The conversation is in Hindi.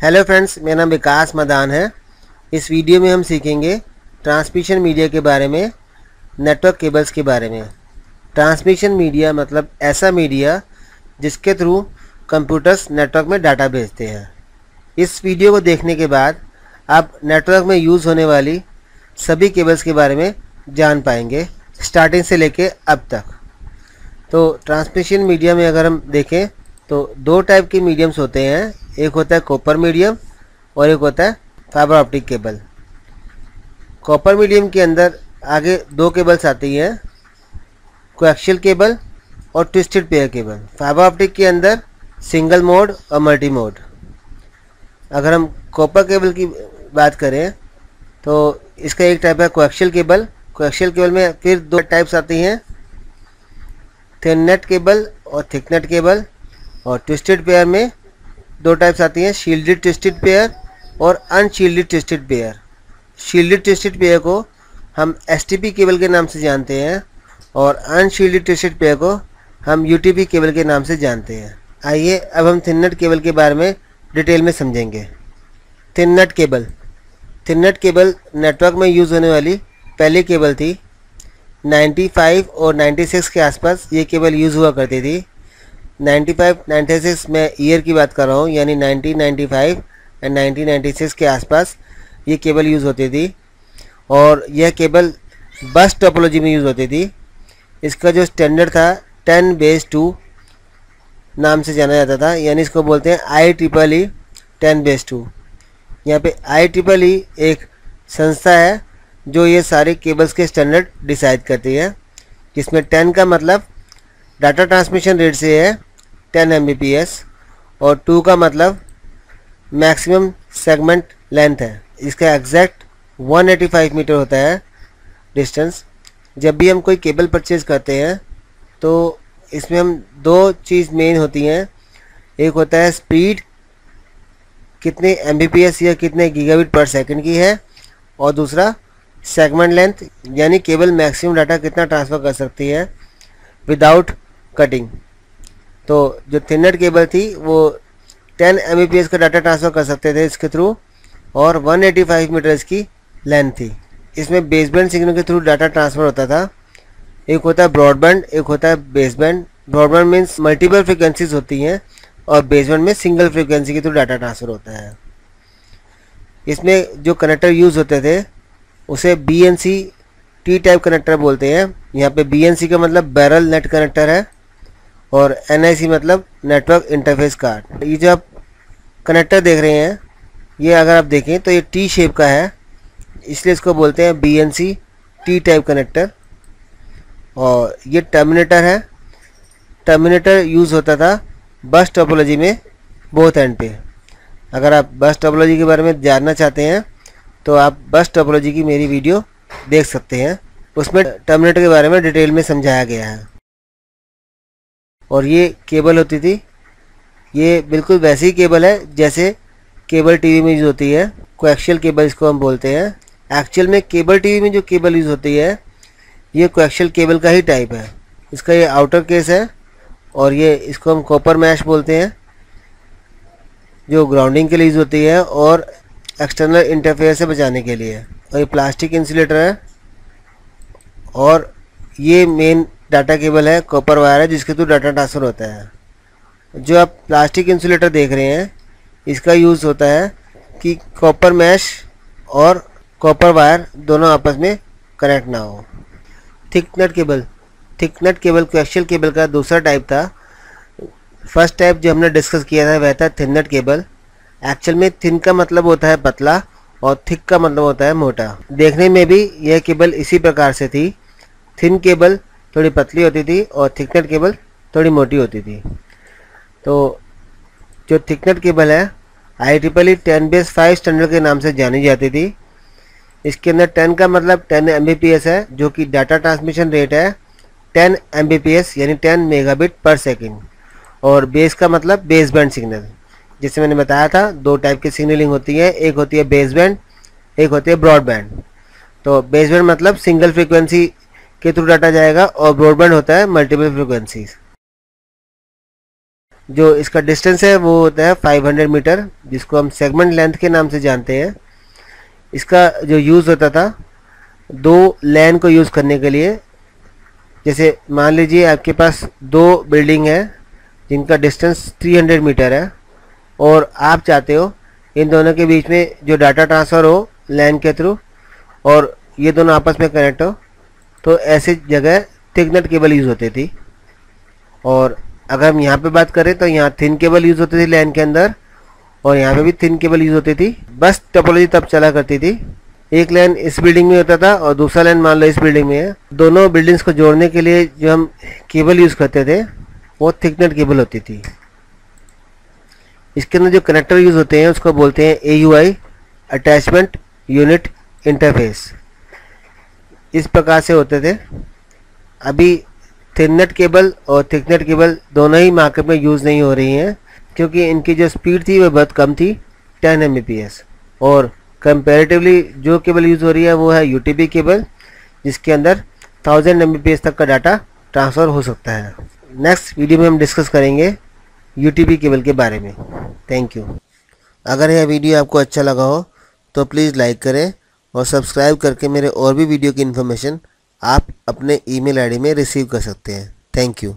हेलो फ्रेंड्स मेरा नाम विकास मदान है। इस वीडियो में हम सीखेंगे ट्रांसमिशन मीडिया के बारे में नेटवर्क केबल्स के बारे में। ट्रांसमिशन मीडिया मतलब ऐसा मीडिया जिसके थ्रू कंप्यूटर्स नेटवर्क में डाटा भेजते हैं। इस वीडियो को देखने के बाद आप नेटवर्क में यूज़ होने वाली सभी केबल्स के बारे में जान पाएँगे स्टार्टिंग से लेके अब तक। तो ट्रांसमिशन मीडिया में अगर हम देखें तो दो टाइप के मीडियम्स होते हैं। एक होता है कॉपर मीडियम और एक होता है fibre optic cable copper medium के अंदर आगे दो केबल्स आती हैं कोएक्शियल केबल और twisted pair cable fibre optic के अंदर सिंगल मोड और मल्टी मोड अगर हम कॉपर केबल की बात करें तो इसका एक टाइप है कोएक्शियल केबल कोएक्शियल केबल में फिर दो टाइप्स आती हैं थिन नेट केबल और थिक नेट केबल और ट्विस्टेड पेयर में दो टाइप्स आती हैं शील्डेड ट्विस्टेड पेयर और unshielded twisted pair shielded twisted pair को हम एसटीपी केबल के नाम से जानते हैं और अनशील्डेड ट्विस्टेड पेयर को हम यूटीपी केबल के नाम से जानते हैं। आइए, अब हम थिननेट केबल के बारे में डिटेल में समझेंगे। Thinnet cable thinnet cable network में यूज़ होने वाली पहली केबल थी। 95 और 96 के आसपास ये केबल यूज़ हुआ करती थी। 95 96 में ईयर की बात कर रहा हूँ, यानी 1995 एंड 1996 के आसपास ये केबल यूज़ होती थी। और यह केबल बस टोपोलॉजी में यूज़ होती थी। इसका जो स्टैंडर्ड था 10 बेस टू नाम से जाना जाता था, यानी इसको बोलते हैं I triple E, ten base two. यहाँ पे आई ट्रिपल ई एक संस्था है, जो ये सारे केबल्स के स्टैंडर्ड डिसाइड करती है। जिसमें टेन का मतलब डाटा ट्रांसमिशन रेट से है टेन एम और टू का मतलब मैक्सिमम सेगमेंट लेंथ है। इसका एग्जैक्ट 185 मीटर होता है डिस्टेंस जब भी हम कोई केबल परचेज़ करते हैं तो इसमें हम दो चीज़ मेन होती हैं। एक होता है स्पीड कितने एम या कितने गीगाबिट पर सेकंड की है, और दूसरा सेगमेंट लेंथ यानी केबल मैक्सिमम डाटा कितना ट्रांसफ़र कर सकती है विदाउट कटिंग तो जो थिनर केबल थी, वो 10 एम का डाटा ट्रांसफ़र कर सकते थे इसके थ्रू और 185 मीटर इसकी लेंथ थी। इसमें बेसबैंड सिग्नल के थ्रू डाटा ट्रांसफ़र होता था। एक होता है ब्रॉडबैंड एक होता है baseband broadband means multiple frequencies होती हैं और बेसबैंड में सिंगल फ्रिक्वेंसी के थ्रू डाटा ट्रांसफ़र होता है। इसमें जो कनेक्टर यूज़ होते थे, उसे बी टी टाइप कनेक्टर बोलते हैं। यहाँ पे बी एन सी का मतलब बैरल नेट कनेक्टर है। और NIC मतलब नेटवर्क इंटरफेस कार्ड ये जो आप कनेक्टर देख रहे हैं, ये अगर आप देखें तो ये टी शेप का है। इसलिए इसको बोलते हैं B N C T type connector और ये टर्मिनेटर है। टर्मिनेटर यूज़ होता था बस टोपोलॉजी में बोथ एंड पे। अगर आप बस टोपोलॉजी के बारे में जानना चाहते हैं तो आप बस टोपोलॉजी की मेरी वीडियो देख सकते हैं। उसमें टर्मिनेटर के बारे में डिटेल में समझाया गया है। और ये केबल होती थी। ये बिल्कुल वैसी ही केबल है, जैसे केबल टीवी में यूज़ होती है। कोएक्शियल केबल इसको हम बोलते हैं। एक्चुअल में केबल टीवी में जो केबल यूज़ होती है, ये कोएक्शियल केबल का ही टाइप है। इसका ये आउटर केस है और ये इसको हम कॉपर मैश बोलते हैं, जो ग्राउंडिंग के लिए यूज़ होती है और एक्सटर्नल इंटरफेयर से बचाने के लिए। और ये प्लास्टिक इंसुलेटर है और ये मेन डाटा केबल है कॉपर वायर है, जिसके थ्रू डाटा ट्रांसफ़र होता है। जो आप प्लास्टिक इंसुलेटर देख रहे हैं, इसका यूज़ होता है कि कॉपर मैश और कॉपर वायर दोनों आपस में कनेक्ट ना हो। Thicknet cable thicknet cable coaxial cable का दूसरा टाइप था। फ़र्स्ट टाइप जो हमने डिस्कस किया था, वह था थिननेट केबल एक्चुअल में थिन का मतलब होता है पतला और थिक का मतलब होता है मोटा। देखने में भी यह केबल इसी प्रकार से थी। थिन केबल थोड़ी पतली होती थी और थिकनेट केबल थोड़ी मोटी होती थी। तो जो थिकनेट केबल है I triple E ten base five standard के नाम से जानी जाती थी। इसके अंदर टेन का मतलब टेन एम है, जो कि डाटा ट्रांसमिशन रेट है टेन एम यानी टेन मेगाबिट पर सेकेंड और बेस का मतलब बेस बैंड सिग्नल जैसे मैंने बताया था, दो टाइप की सिग्नलिंग होती है, एक होती है बेस बैंड एक होती है ब्रॉडबैंड तो बेस बैंड मतलब सिंगल फ्रिक्वेंसी के थ्रू डाटा जाएगा और ब्रॉडबैंड होता है मल्टीपल फ्रिक्वेंसीज जो इसका डिस्टेंस है, वो होता है 500 मीटर जिसको हम सेगमेंट लेंथ के नाम से जानते हैं। इसका जो यूज़ होता था, दो लैन को यूज़ करने के लिए। जैसे मान लीजिए आपके पास दो बिल्डिंग है, जिनका डिस्टेंस 300 मीटर है, और आप चाहते हो इन दोनों के बीच में जो डाटा ट्रांसफ़र हो लैन के थ्रू और ये दोनों आपस में कनेक्ट हो तो ऐसी जगह थिकनेट केबल यूज़ होती थी। और अगर हम यहाँ पे बात करें तो यहाँ थिन केबल यूज़ होती थी लैन के अंदर, और यहाँ पे भी थिन केबल यूज़ होती थी। बस टोपोलॉजी तब चला करती थी। एक लाइन इस बिल्डिंग में होता था और दूसरा लाइन मान लो इस बिल्डिंग में है। दोनों बिल्डिंग्स को जोड़ने के लिए जो हम केबल यूज़ करते थे, वो थिकनेट केबल होती थी। इसके अंदर जो कनेक्टर यूज़ होते हैं, उसको बोलते हैं A U I attachment unit interface इस प्रकार से होते थे। अभी थिननेट केबल और थिकनेट केबल दोनों ही मार्केट में यूज़ नहीं हो रही हैं, क्योंकि इनकी जो स्पीड थी वह बहुत कम थी 10 एम और कंपैरेटिवली जो केबल यूज़ हो रही है वो है यूटीपी केबल, जिसके अंदर 1000 एम तक का डाटा ट्रांसफ़र हो सकता है। नेक्स्ट वीडियो में हम डिस्कस करेंगे यू केबल के बारे में। थैंक यू अगर यह वीडियो आपको अच्छा लगा हो तो प्लीज़ लाइक करें और सब्सक्राइब करके मेरे और भी वीडियो की इन्फॉर्मेशन आप अपने ईमेल आईडी में रिसीव कर सकते हैं। Thank you.